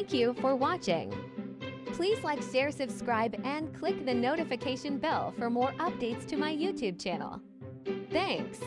Thank you for watching. Please like, share, subscribe, and click the notification bell for more updates to my YouTube channel. Thanks!